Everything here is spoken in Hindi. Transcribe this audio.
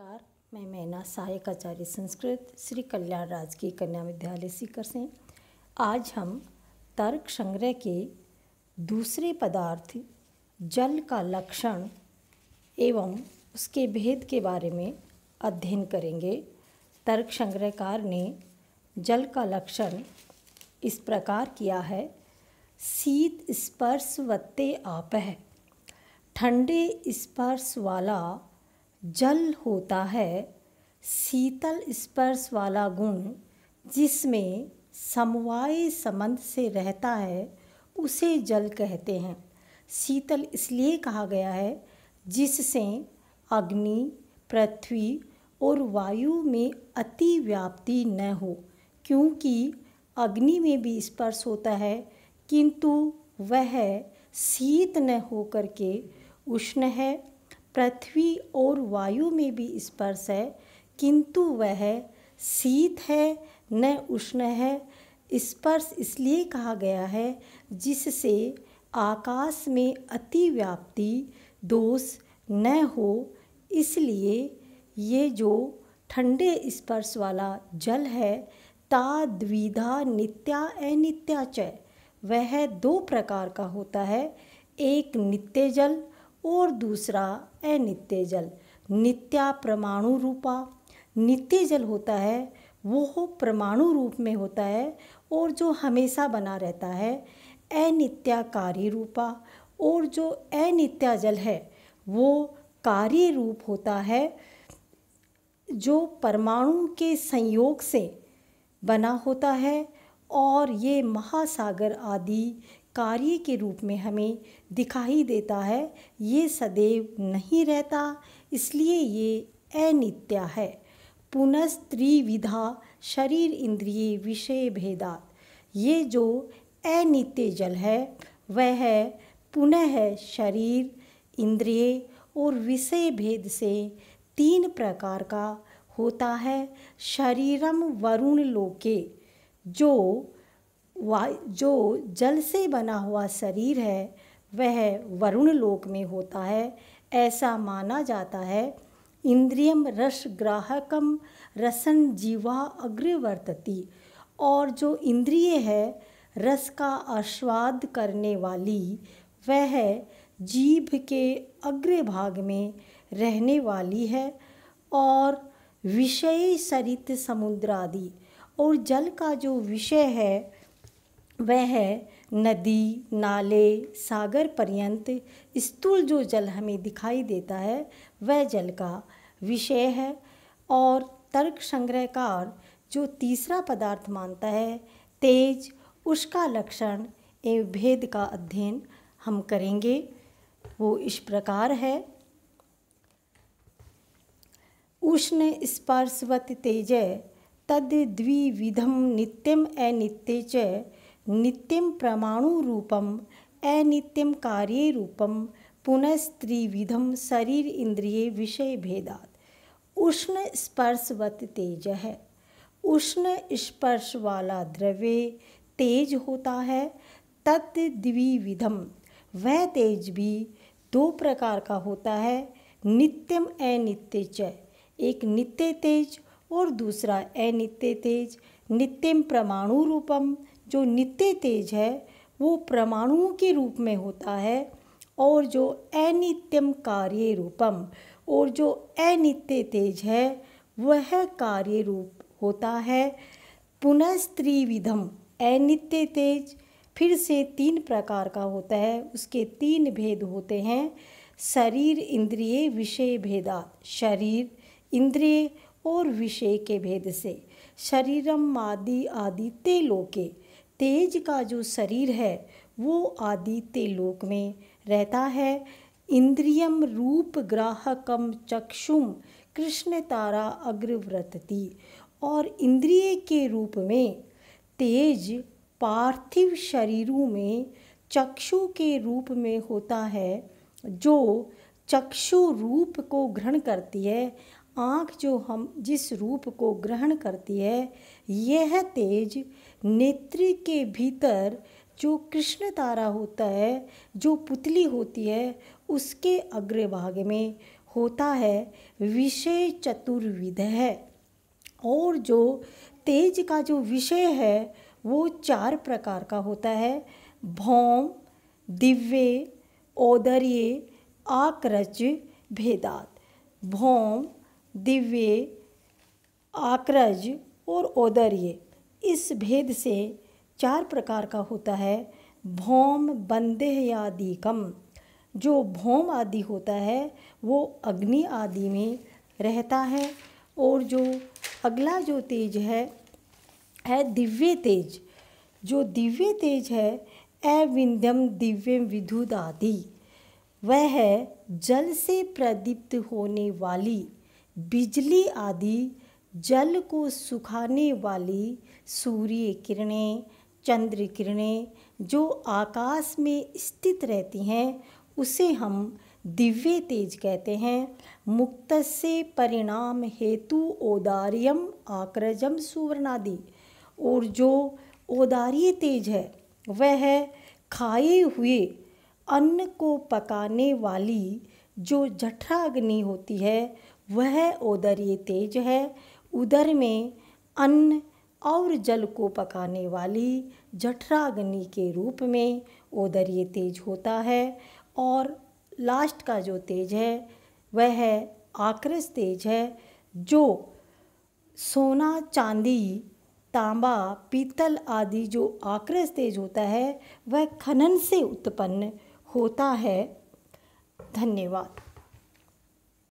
नमस्कार, मैं मैना सहायक आचार्य संस्कृत, श्री कल्याण राजकीय कन्या विद्यालय सीकर से। आज हम तर्क संग्रह के दूसरे पदार्थ, जल का लक्षण एवं उसके भेद के बारे में अध्ययन करेंगे। तर्क संग्रहकार ने जल का लक्षण इस प्रकार किया है शीत स्पर्श वत्ते आप है ठंडे स्पर्श वाला जल होता है, शीतल स्पर्श वाला गुण जिसमें समवाय संबंध से रहता है, उसे जल कहते हैं। शीतल इसलिए कहा गया है जिससे अग्नि, पृथ्वी और वायु में अति व्याप्ति न हो, क्योंकि अग्नि में भी स्पर्श होता है, किंतु वह शीत न होकर के उष्ण है पृथ्वी और वायु में भी स्पर्श है, किंतु वह शीत है, न उष्ण है। स्पर्श इसलिए कहा गया है, जिससे आकाश में अति व्याप्ति दोष न हो, इसलिए ये जो ठंडे स्पर्श वाला जल है ता द्विधा नित्या अनित्या च, वह दो प्रकार का होता है, एक नित्य जल और दूसरा अनित्य जल। नित्या परमाणु रूपा। नित्य जल होता है वो परमाणु रूप में होता है और जो हमेशा बना रहता है अनित्या कार्य रूपा। और जो अनित्या जल है वो कार्य रूप होता है, जो परमाणु के संयोग से बना होता है और ये महासागर आदि कार्य के रूप में हमें दिखाई देता है, ये सदैव नहीं रहता, इसलिए ये अनित्या है। पुनस्त्रिविधा शरीर इंद्रिय विषय भेदात। ये जो अनित्य जल है, वह है पुनः शरीर, इंद्रिय और विषय भेद से तीन प्रकार का होता है। शरीरम वरुण लोके, जो जो जल से बना हुआ शरीर है, वह वरुण लोक में होता है। ऐसा माना जाता है, इंद्रियम रस ग्राहकम रसन जीवा अग्रवर्तती। और जो इंद्रिय है, रस का आस्वाद करने वाली, वह जीभ के अग्र भाग में रहने वाली है। और विषय सरित समुद्र आदि और जल का जो विषय है वह नदी, नाले, सागर पर्यंत स्थूल जो जल हमें दिखाई देता है, वह जल का विषय है और तर्क संग्रहकार जो तीसरा पदार्थ मानता है, तेज, उसका लक्षण एवं भेद का अध्ययन हम करेंगे। वो इस प्रकार है। उष्ण स्पर्शवत तेज तद द्विविधम नित्यम अनित्य च नित्यम परमाणु रूपम अनित्यम कार्य रूपम पुनस्त्रिविधम शरीर इंद्रिय विषय भेदात उष्ण स्पर्शवत तेज। है उष्ण स्पर्श वाला द्रव्य तेज होता है, तत् द्विविधम वह तेज भी दो प्रकार का होता है नित्यम अनित्य च। एक नित्य तेज और दूसरा अनित्य तेज। नित्यम परमाणु रूपम जो नित्य तेज है, वो परमाणुओं के रूप में होता है और जो अनित्यम कार्य रूपम और जो अनित्य तेज है, वह कार्य रूप होता है। पुनस्त्रिविधम अनित्य तेज, फिर से तीन प्रकार का होता है। उसके तीन भेद होते हैं। शरीर इंद्रिय विषय भेदा शरीर इंद्रिय और विषय के भेद से। शरीरम आदि आदित्य लोके तेज का जो शरीर है, वो आदित्य लोक में रहता है। इंद्रियम रूप ग्राहकम चक्षुम, कृष्ण तारा अग्रव्रतती। और इंद्रिय के रूप में तेज पार्थिव शरीरों में चक्षु के रूप में होता है, जो चक्षु रूप को ग्रहण करती है। आँख जो हम जिस रूप को ग्रहण करती है, यह तेज नेत्री के भीतर जो कृष्ण तारा होता है, जो पुतली होती है, उसके अग्रभाग में होता है विषय चतुर्विध है। और जो तेज का जो विषय है, वो चार प्रकार का होता है। भौम, दिव्य, औदर्य आक्रच भेदात। भौम दिव्य, आक्रज और औदर्य। इस भेद से चार प्रकार का होता है। भौम, बंदेह आदि कम जो भौम आदि होता है, वो अग्नि आदि में रहता है और जो अगला जो तेज है है दिव्य तेज। जो दिव्य तेज है, अविंध्यम दिव्य विद्युत आदि वह है जल से प्रदीप्त होने वाली बिजली आदि जल को सुखाने वाली सूर्य किरणें, चंद्र किरणें जो आकाश में स्थित रहती हैं, उसे हम दिव्य तेज कहते हैं। मुक्त से परिणाम हेतु औदार्यम, आक्रजम, सुवर्णादि। और जो औदार्य तेज है, वह खाए हुए अन्न को पकाने वाली जो जठराग्नि होती है वह औदर्य तेज है। उदर में अन्न और जल को पकाने वाली जठराग्नि के रूप में ओदर्य तेज होता है और लास्ट का जो तेज है, वह आक्रस तेज है, जो सोना, चांदी, तांबा, पीतल आदि जो आक्रस तेज होता है, वह खनन से उत्पन्न होता है। धन्यवाद।